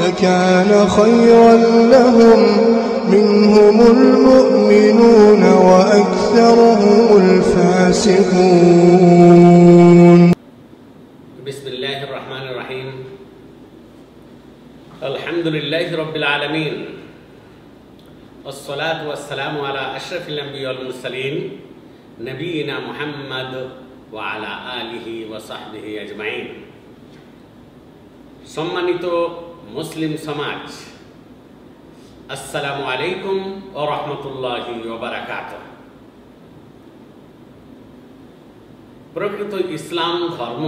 لكان خيرا لهم منهم المؤمنون وأكثرهم الفاسقون بسم الله الرحمن الرحيم الحمد لله رب العالمين والصلاة والسلام على أشرف الأنبياء والمرسلين نبينا محمد وعلى آله وصحبه أجمعين সম্মানিত মুসলিম সমাজ। আসসালামু আলাইকুম ও রহমতুল্লাহি প্রকৃত ইসলাম ধর্ম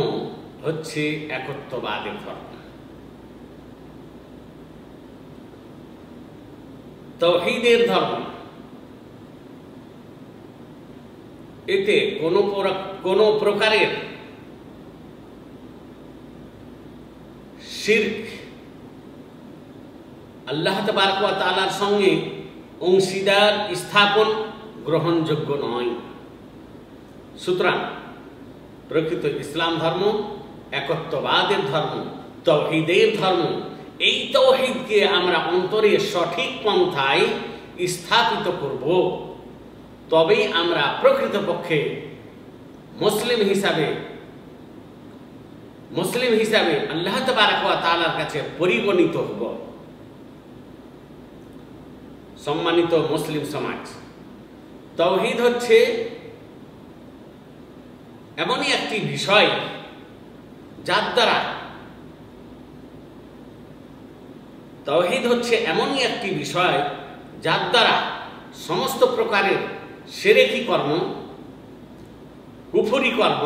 হচ্ছে একত্ববাদের ধর্ম। তৌহিদের ধর্ম। এতে কোনো কোনো প্রকারের শির্ক আল্লাহ তাআলার সঙ্গে অংশীদার, স্থাপন গ্রহণযোগ্য নয়। সুতরাং প্রকৃত ইসলাম ধর্ম, একত্ববাদের ধর্ম, তৌহিদের ধর্ম, এই তৌহিদকে আমরা অন্তরে সঠিক পন্থায় স্থাপিত করব। তবেই আমরা প্রকৃতপক্ষে মুসলিম হিসাবে মুসলিম হিসাবে আল্লাহ তাআলার কাছে পরিগণিত হব। সম্মানিত মুসলিম সমাজ। তৌহিদ হচ্ছে এমনই একটি বিষয় যার দ্বারা তৌহিদ হচ্ছে এমনই একটি বিষয় যার দ্বারা সমস্ত প্রকারের সেরেকি কর্ম, কুফরি কর্ম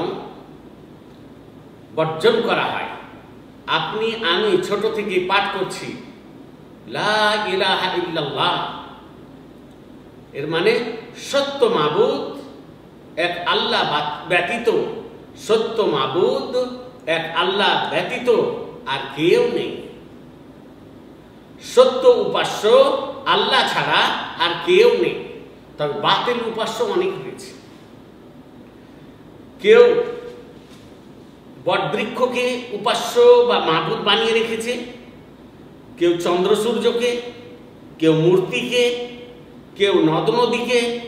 বর্জন করা হয়। আপনি আমি ছোট থেকে পাঠ করছি। লা ইলাহা ইল্লাল্লাহ। এর মানে সত্য মাবুদ, এক আল্লাহ ব্যতীত। সত্য মাবুদ, এক আল্লাহ ব্যতীত আর কেউ নেই। সত্য উপাস্য আল্লাহ ছাড়া আর কেউ নেই। তবে বাতিল উপাস্য অনেক রয়েছে। কেউ বটবৃক্ষকে উপাস্য বা মাবুদ বানিয়ে রেখেছে, কেউ চন্দ্র সূর্যকে, কেউ মূর্তিকে কেউ নদ নদীকে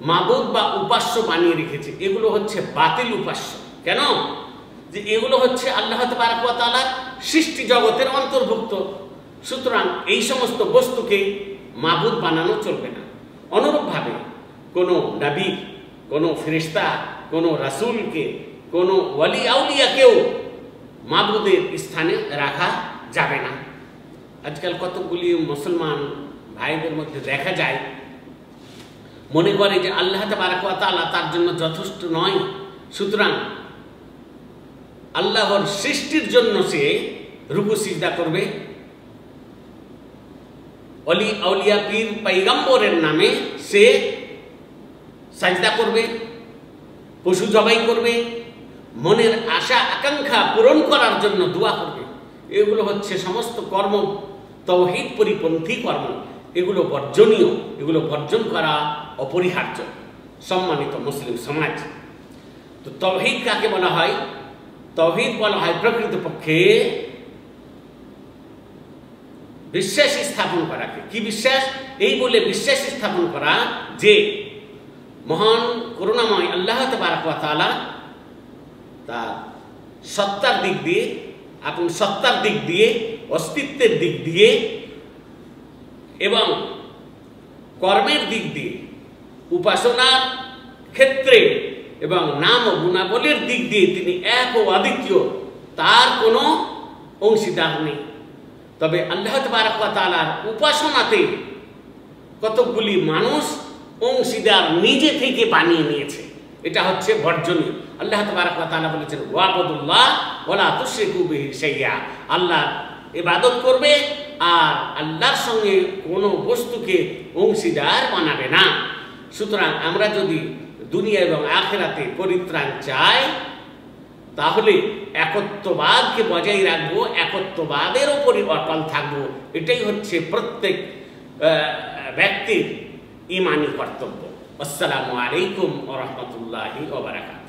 মাবুদ বা উপাস্য বানিয়ে রেখেছে। এগুলো হচ্ছে বাতিল উপাস্য। কেন? যে এগুলো হচ্ছে আল্লাহ তালার সৃষ্টি জগতের অন্তর্ভুক্ত। সুতরাং এই সমস্ত বস্তুকে মাবুদ বানানো চলবে না। অনুরূপভাবে কোনো নবী, কোনো ফেরিস্তা কোনো রাসূলকে, কোনো ওয়ালি আউলিয়াকেও মাবুদের স্থানে রাখা যাবে না। আজকাল কতগুলি মুসলমান ভাইদের মধ্যে দেখা যায়, মনে করে যে আল্লাহ তালা তার জন্য যথেষ্ট নয়। সুতরাং আল্লাহর সৃষ্টির জন্য সে রুকু সিজদা করবে। অলি আউলিয়া পীর পৈগম্বরের নামে সে সাজদা করবে, পশু জবাই করবে, মনের আশা, আকাঙ্ক্ষা পূরণ করার জন্য দোয়া করবে। এগুলো হচ্ছে সমস্ত কর্ম তৌহিদ পরিপন্থী কর্ম। এগুলো বর্জনীয়, এগুলো বর্জন করা অপরিহার্য, সম্মানিত মুসলিম সমাজ। তো তৌহিদ কাকে বলা হয়? তৌহিদ বলা হয় প্রকৃতপক্ষে বিশ্বাস স্থাপন করাকে। কি বিশ্বাস? এই বলে বিশ্বাস স্থাপন করা যে মহান করুণাময় আল্লাহ তালা তার সত্তার দিক দিয়ে আপন সত্তার দিক দিয়ে, অস্তিত্বের দিক দিয়ে এবং কর্মের দিক দিয়ে উপাসনার ক্ষেত্রে এবং নাম গুণাবলীর দিক দিয়ে তিনি এক ও অদ্বিতীয় তার কোনো অংশীদার নেই। তবে আল্লাহ তালার উপাসনাতে কতকগুলি মানুষ অংশীদার নিজে থেকে বানিয়ে নিয়েছে। এটা হচ্ছে বর্জনীয়। আল্লাহ তালা বলেছেন ওয়াবদুল্লাহ ওলা তুশ্রিকু বিহি সেইয়া আল্লাহ ইবাদত করবে আর আল্লাহর সঙ্গে কোনো বস্তুকে অংশীদার বানাবে না। সুতরাং আমরা যদি দুনিয়া এবং আখেরাতে পরিত্রাণ চাই, তাহলে একত্ববাদকে বজায় রাখব, একত্ববাদের ওপরই অটল থাকব। এটাই হচ্ছে প্রত্যেক ব্যক্তির ইমানি কর্তব্য। আসসালামু আলাইকুম ওরহমতুল্লাহি ওবরাকাত